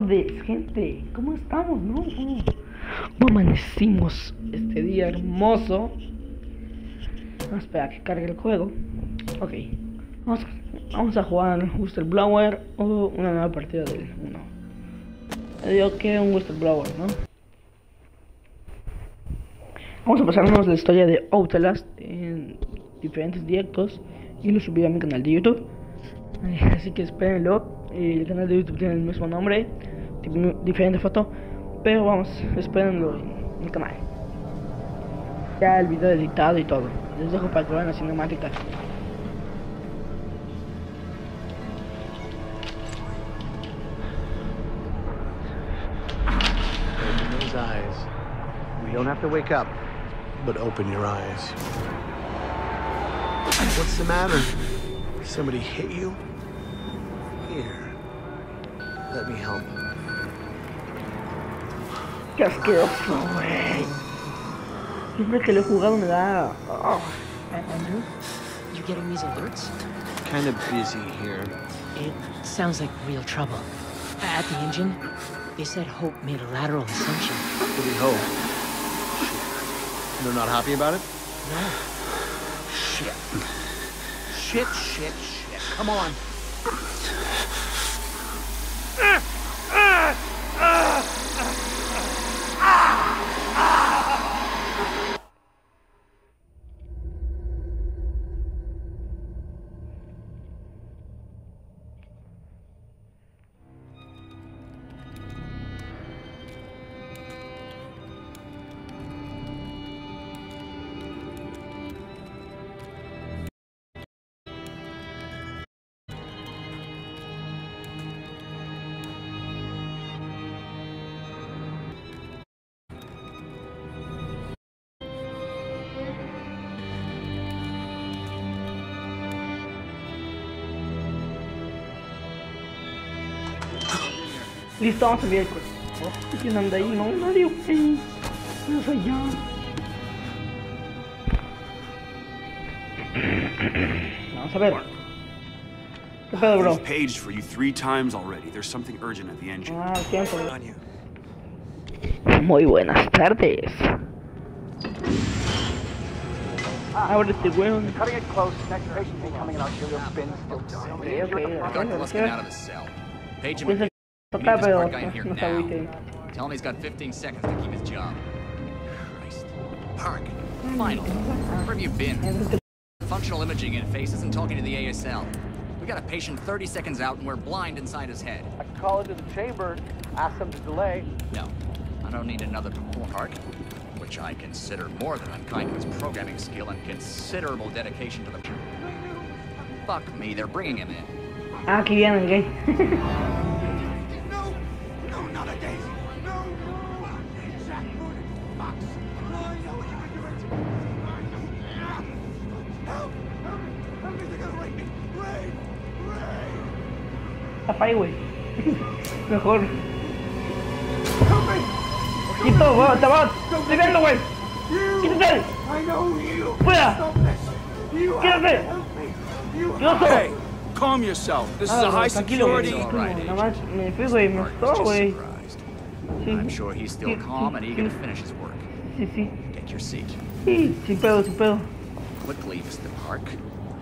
gente, ¿cómo estamos? No? ¿Cómo, amanecimos este día hermoso? Vamos a esperar a que cargue el juego. Ok, vamos, a jugar Blower o una nueva partida del 1. digo que un Blower, ¿no? Vamos a pasarnos la historia de Outlast en diferentes directos y lo subí a mi canal de YouTube. Así que espérenlo y el canal de YouTube tiene el mismo nombre, diferente foto, pero vamos, espérenlo en el canal. Ya el video editado y todo. Les dejo para que vean la cinemática. eyes. We don't have to wake up, but open your eyes. What's the matter? Somebody hit you? here. Let me help. Qué asqueroso, güey. Siempre que lo he jugado me da. Oh. Andrew, you getting these alerts? Kind of busy here. It sounds like real trouble. At the engine, they said Hope made a lateral assumption. What do we hope? They're not happy about it? No. Shit. Shit, shit, shit. Come on. Ah! Ah! Ah! Licença, veículo. Esse nome daí não nariu. Eu sou Jan. Vamos a ver. ¿Qué pedo, bro? I've paged for you three times already. There's something urgent at the engine. Ah, tiempo. Muy buenas tardes. Ah, ahora este weón. Cutting it close. Next patient incoming in arterial spin. Still ah, dying. Okay, okay. Doctor must get out of the cell. Page him. Tell him he's got 15 seconds to keep his job. Christ. Park. Final. Where have you been? Functional imaging interface isn't talking to the ASL. We got a patient 30 seconds out and we're blind inside his head. I call into the chamber, ask them to delay. No. I don't need another Park, which I consider more than unkind to his programming skill and considerable dedication to the... Fuck me, they're bringing him in. Ah, aquí vienen, wi güey. Mejor. Quito, te vas. Estoy viendo, güey. Quítate. Fuera. Quítate. Calm yourself. This is a ah, high security. Me fui, güey, me guey güey. I'm sure he's still calm and eager to finish his work. Get your seat. Quickly, Mr. Park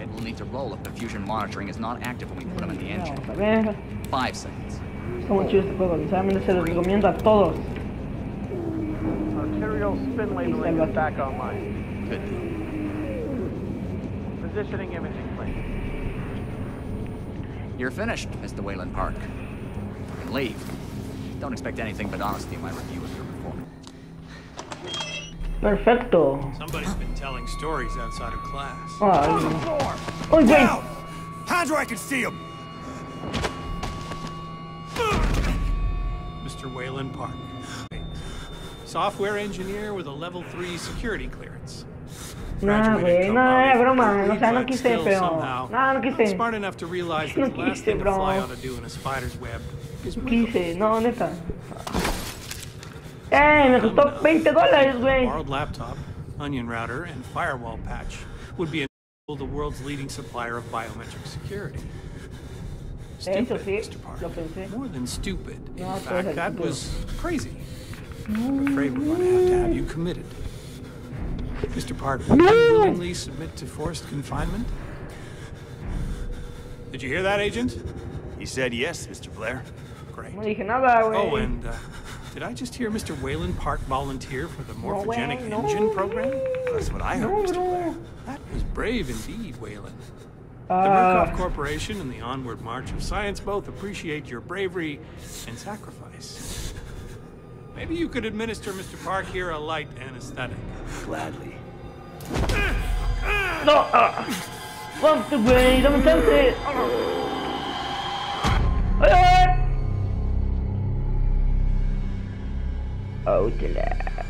we will need to roll if the fusion monitoring is not active when we put them in the engine. Five seconds. Como chido este juego, sinceramente se los recomiendo a todos. Arterial spin labeling is back online. Good. Positioning imaging plane. You're finished, Mr. Waylon Park. You can leave. Don't expect anything but honesty in my review of you. Perfecto. Somebody's been telling stories outside of class. Oh, oh wait. Now, Hands where I can see him. Mr. Waylon Park. Software engineer with a level 3 security clearance. Nah, güey, no, era broma, o sea, no quise, pero... No, no quise. Smart enough to realize no quise, bro. No quise, no, neta. Eh, me costó 20 dólares, güey. Borrowed laptop, onion router, and firewall patch would be the world's leading supplier of biometric security. Eh, stupid, Mr. Park. More than stupid. In fact, that was crazy. I'm mm. afraid we're going to have to have you committed. Mr. Park, would you mm. willingly submit to forced confinement? Did you hear that, Agent? He said yes, Mr. Blaire. Great. Oh, and uh, did I just hear Mr. Waylon Park volunteer for the morphogenic no, engine no. program? That's what I heard, no, Mr. Blaire. That was brave indeed, Waylon. Uh, the Murkoff Corporation and the Onward March of Science both appreciate your bravery and sacrifice. Maybe you could administer Mr. Park here a light anesthetic. Gladly. No! Uh, walk the way, don't touch it! Uh. outlive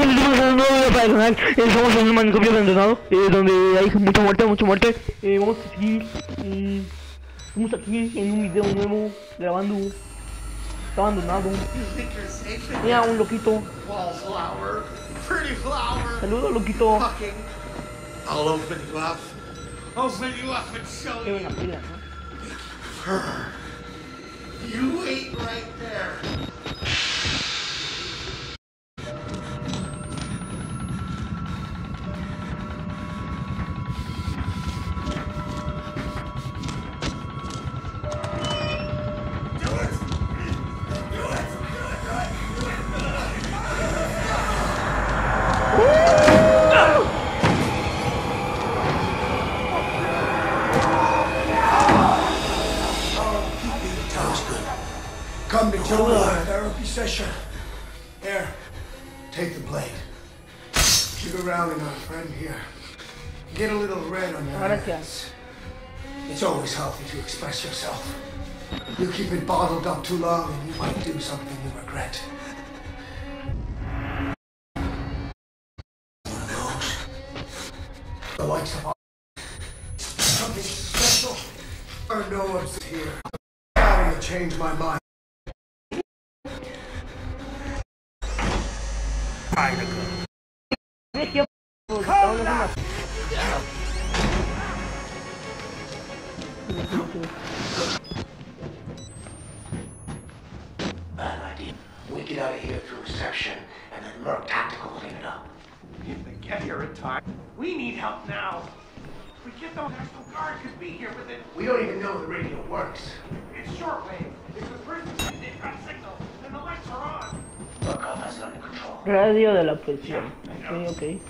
Bienvenidos eh, a un nuevo video para el canal. estamos en un manicomio abandonado, eh, donde hay mucha muerte, mucha muerte. Eh, vamos a seguir. estamos mm, aquí en un video nuevo, grabando. Está abandonado. Mira, un loquito. Saludos, loquito. I'll open you up. Open you up and show you. You wait right there. you keep it bottled up too long and you might do something you regret. The likes of something special or no one's here. I'm gonna change my mind. Try to Come now! tactical If they get here in time, we need help now. If we get those National Guard could be here it. We don't radio works. It's shortwave. the they've got signal, and the lights are on. Radio de la prisión. Okay, okay.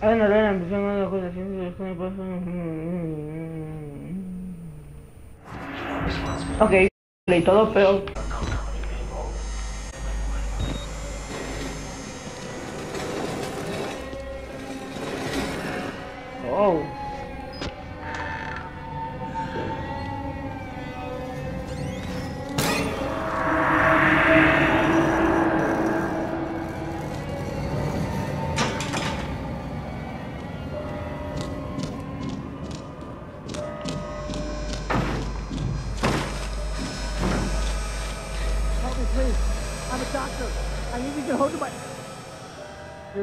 Ah, no, Ok, todo peor.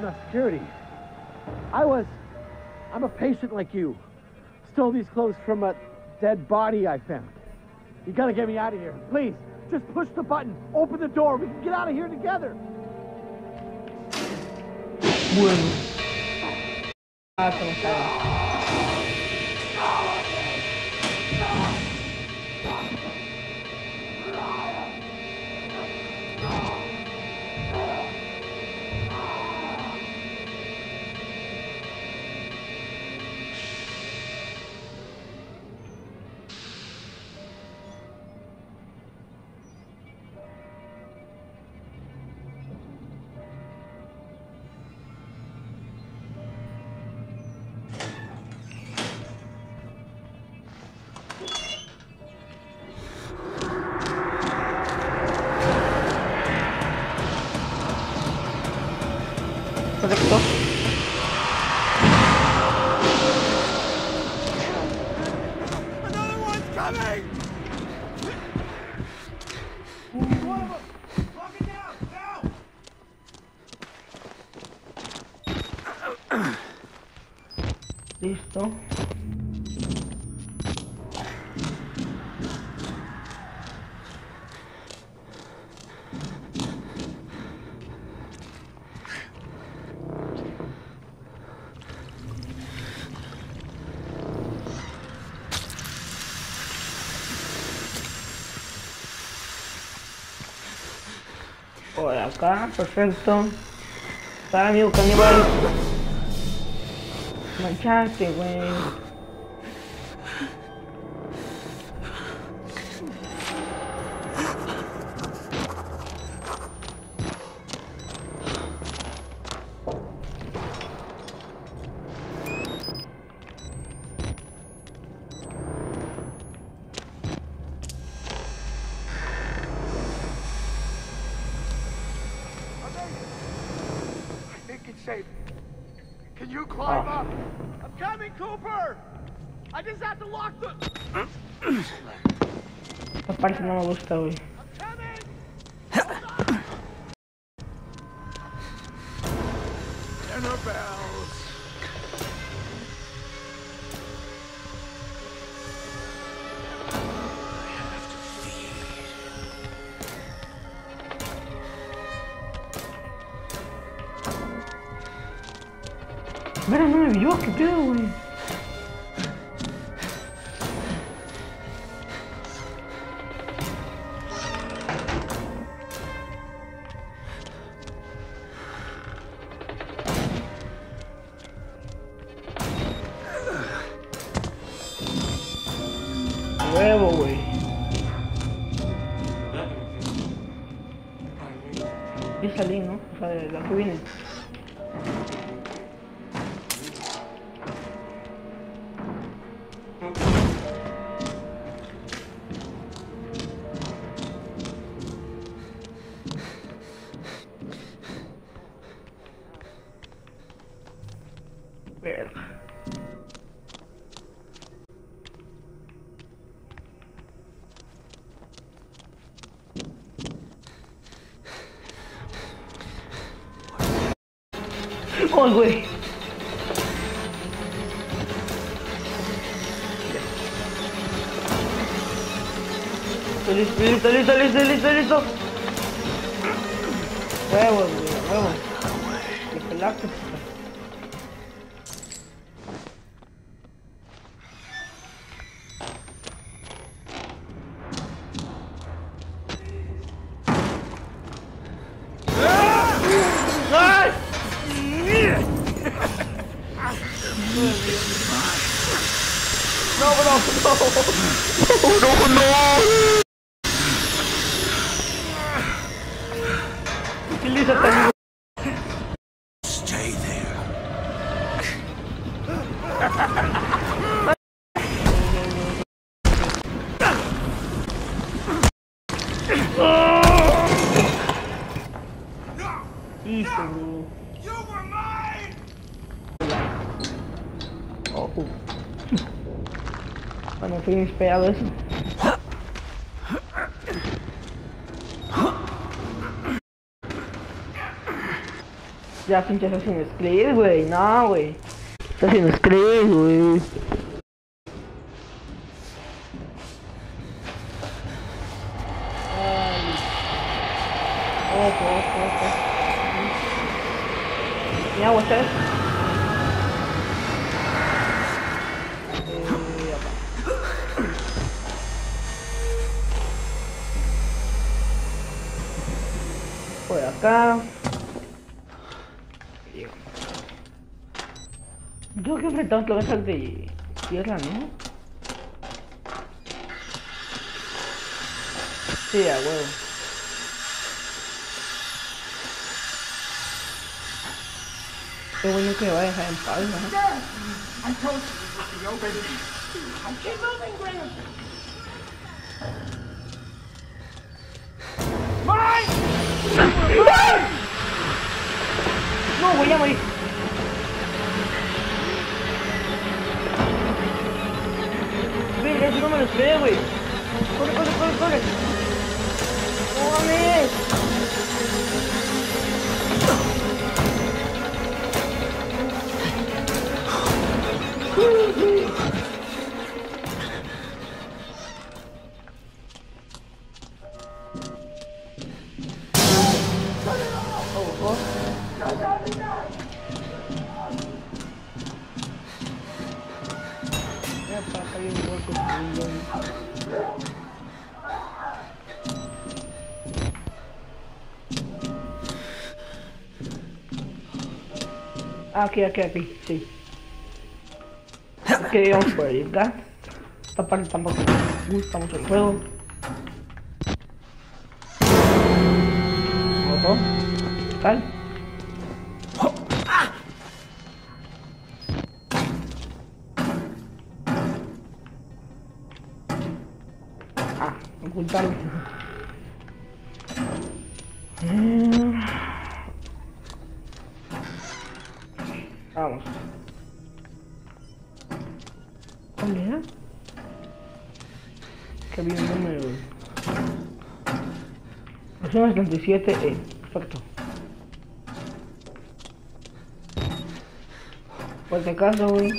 Not security. I was... I'm a patient like you. Stole these clothes from a dead body I found. You gotta get me out of here. Please, just push the button. Open the door. We can get out of here together. Por acá, perfecto. Para amigo caníbal. Manchate, wey Coming, Cooper! I just have to lock the... Esta parte no me gusta, güey. Dinner doing? Vamos, güey. Listo, listo, listo, listo, listo, listo. Huevos, güey, huevos. no, no, no. no, no. crimes pra Já senti assassinos creio, wey? Não, wey. Assassinos creio, wey. tío. Yo que enfrentamos lo la mesa de tierra, ¿no? Sí, a huevo. Qué bueno que me va a dejar en paz, ¿no? ¡Ay! No, güey, ya morí. Güey, eso no me lo esperé, güey. aquí, aquí, aquí, sí. Aquí vamos por ahí, ¿verdad? Esta parte tampoco gusta mucho el juego. Ojo, tal? Ah, ocultarlo. Es una eh, perfecto. Pues de caso, güey.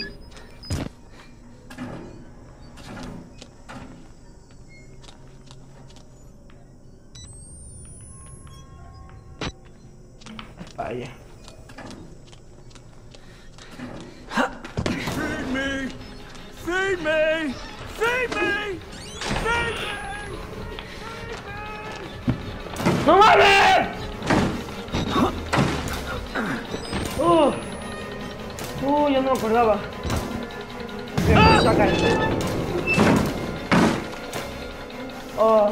Oh.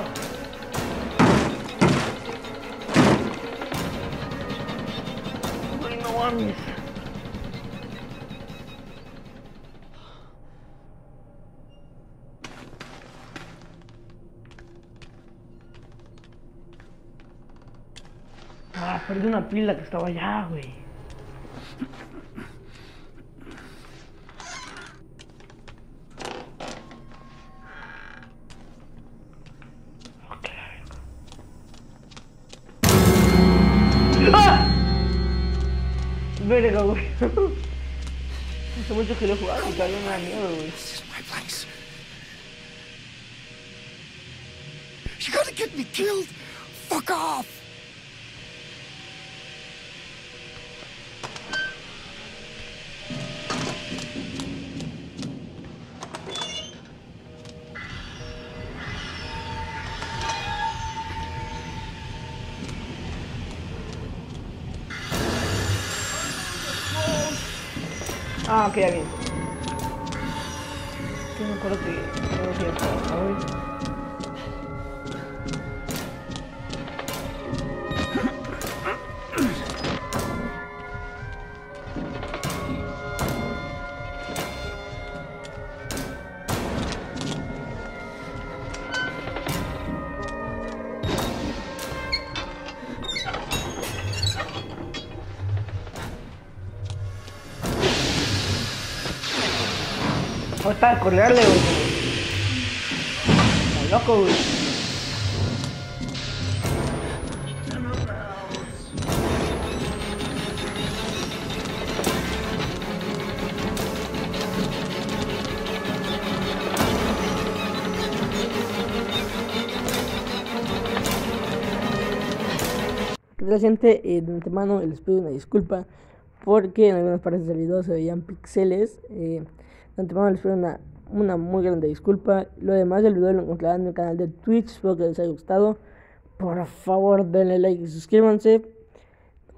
Ah, perdí una pila que estaba allá, güey. güey. Hace mucho que lo he jugado y todavía me da miedo, güey. This is my place. You're gonna get me killed. Fuck off. ok, ya Que que... para correrle, loco, la gente, eh, de antemano les pido una disculpa porque en algunas partes del video se veían pixeles. Eh, de les pido una, una muy grande disculpa. Lo demás del video lo encontrarán en el canal de Twitch. Espero que les haya gustado. Por favor, denle like y suscríbanse.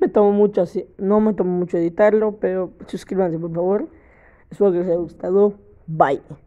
me tomo mucho así, no me tomo mucho editarlo, pero suscríbanse por favor. Espero que les haya gustado. Bye.